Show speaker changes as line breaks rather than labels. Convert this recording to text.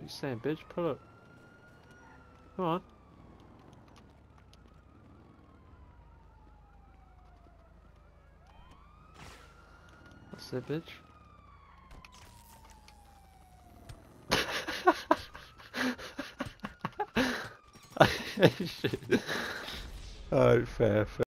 What you saying, bitch? Pull up. Come on. That's it, bitch. Shit. Alright, fair, fair.